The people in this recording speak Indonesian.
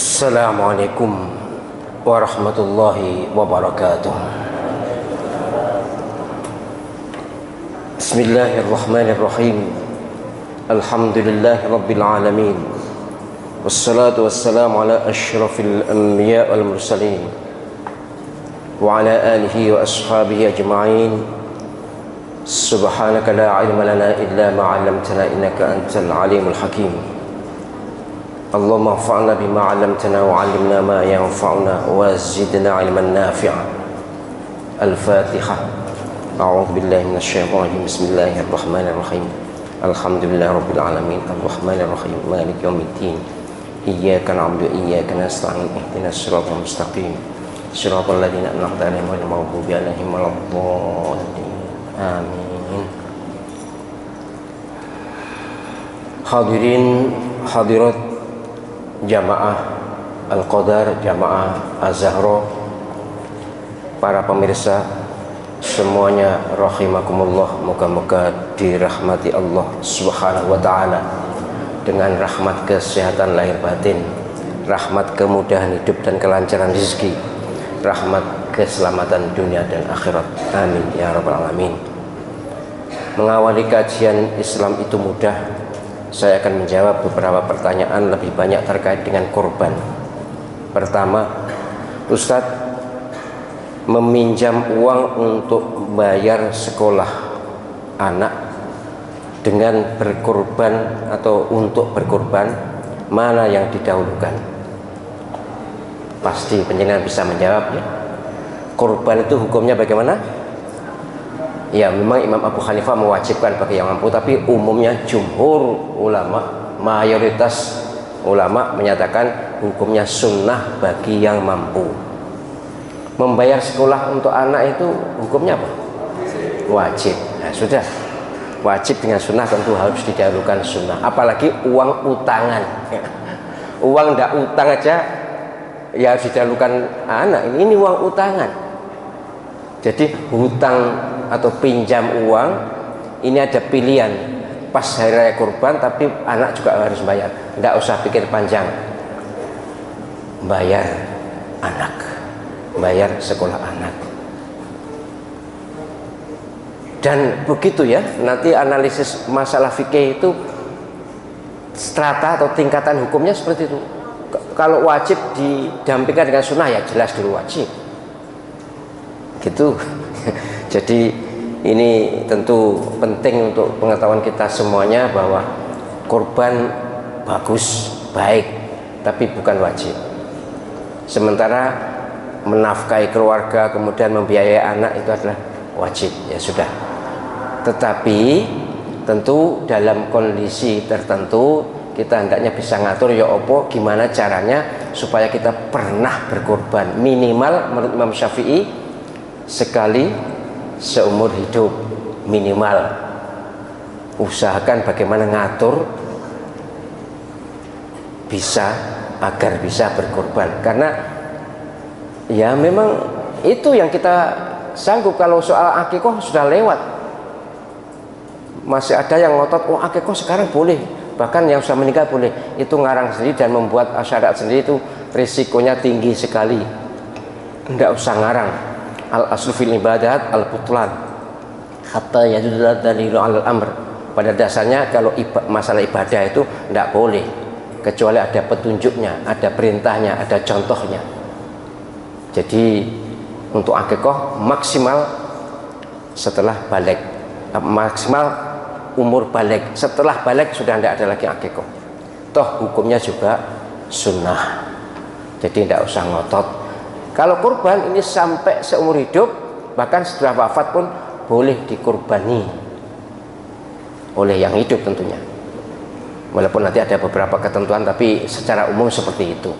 السلام عليكم ورحمة الله وبركاته. بسم الله الرحمن الرحيم. الحمد لله رب العالمين. والصلاة والسلام على أشرف الأنبياء والمرسلين وعلى آله وأصحابه أجمعين. سبحانك لا علم لنا إلا ما علمتنا إنك أنت العليم الحكيم. اللهم انفعنا بما علمتنا وعلمنا ما ينفعنا وزدنا علما نافعا. الفاتحة. أعوذ بالله من الشيطان الرجيم. بسم الله الرحمن الرحيم. الحمد لله رب العالمين. الرحمن الرحيم. مالك يوم الدين. إياك نعبد وإياك نستعين. اهدنا الصراط المستقيم. صراط الذين أنعمت عليهم غير المغضوب عليهم ولا الضالين. آمين. Hadirin hadirat jamaah Al-Qadar, jamaah Az-Zahra para pemirsa semuanya rahimakumullah. Moga-moga dirahmati Allah Subhanahu wa taala. Dengan rahmat kesehatan lahir batin rahmat kemudahan hidup dan kelancaran rezeki rahmat keselamatan dunia dan akhirat. Amin ya rabbal alamin. Mengawali kajian Islam itu mudah saya akan menjawab beberapa pertanyaan lebih banyak terkait dengan korban. Pertama Ustadz meminjam uang untuk bayar sekolah anak dengan berkorban atau untuk berkorban mana yang didahulukan? Pasti penjenengan bisa menjawab ya. Korban itu hukumnya bagaimana ya memang Imam Abu Hanifah mewajibkan bagi yang mampu tapi umumnya jumhur ulama mayoritas ulama menyatakan hukumnya sunnah bagi yang mampu. Membayar sekolah untuk anak itu hukumnya apa? Wajib. Nah, sudah. Wajib dengan sunnah tentu harus didahulukan sunnah. Apalagi uang utangan. Uang tidak utang aja ya harus didahulukan anak. Ini, ini uang utangan. Jadi hutang atau pinjam uang ini ada pilihan. Pas hari raya kurban tapi anak juga harus bayar. Tidak usah pikir panjang. Bayar anak. Bayar sekolah anak. Dan begitu ya nanti analisis masalah fikih itu strata atau tingkatan hukumnya seperti itu. Kalau wajib didampingkan dengan sunnah ya jelas dulu wajib gitu. Jadi ini tentu penting untuk pengetahuan kita semuanya bahwa korban bagus baik tapi bukan wajib. Sementara menafkahi keluarga kemudian membiayai anak itu adalah wajib. Ya sudah. Tetapi tentu dalam kondisi tertentu kita hendaknya bisa ngatur ya opo gimana caranya supaya kita pernah berkorban minimal menurut Imam Syafi'i sekali seumur hidup minimal. Usahakan bagaimana ngatur bisa agar bisa berkorban. Karena ya memang itu yang kita sanggup kalau soal akikoh sudah lewat. Masih ada yang ngotot oh akikoh sekarang boleh bahkan yang sudah meninggal boleh. Itu ngarang sendiri dan membuat syariat sendiri itu risikonya tinggi sekali. Tidak usah ngarang al aslu fil ibadat al putlan hatta yajudul dalilu al amr. Pada dasarnya kalau masalah ibadah itu tidak boleh. Kecuali ada petunjuknya ada perintahnya ada contohnya. Jadi untuk akikoh maksimal setelah balik. Maksimal umur balik. Setelah balik sudah tidak ada lagi akikoh toh hukumnya juga sunnah. Jadi tidak usah ngotot kalau kurban ini sampai seumur hidup bahkan setelah wafat pun boleh dikurbani oleh yang hidup tentunya. Walaupun nanti ada beberapa ketentuan tapi secara umum seperti itu